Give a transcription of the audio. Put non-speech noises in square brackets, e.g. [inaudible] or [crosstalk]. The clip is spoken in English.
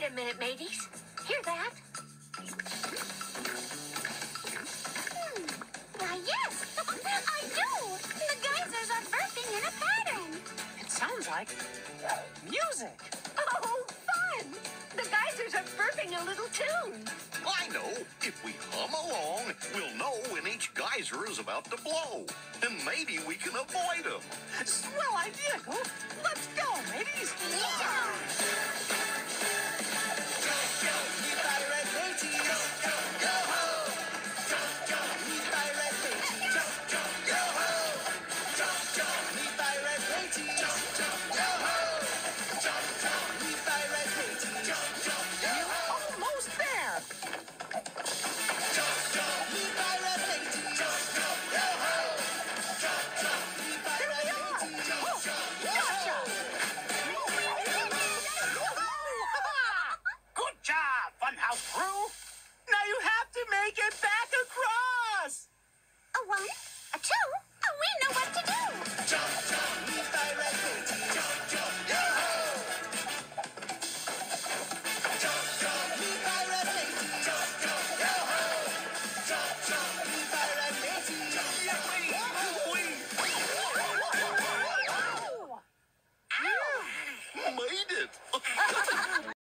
Wait a minute, mateys. Hear that? Hmm. Why, yes, [laughs] I do. The geysers are burping in a pattern. It sounds like music. Oh, fun! The geysers are burping a little tune. I know. If we hum along, we'll know when each geyser is about to blow. And maybe we can avoid them. Swell idea, Coop. Let's go, mateys. Yeah! did. [laughs]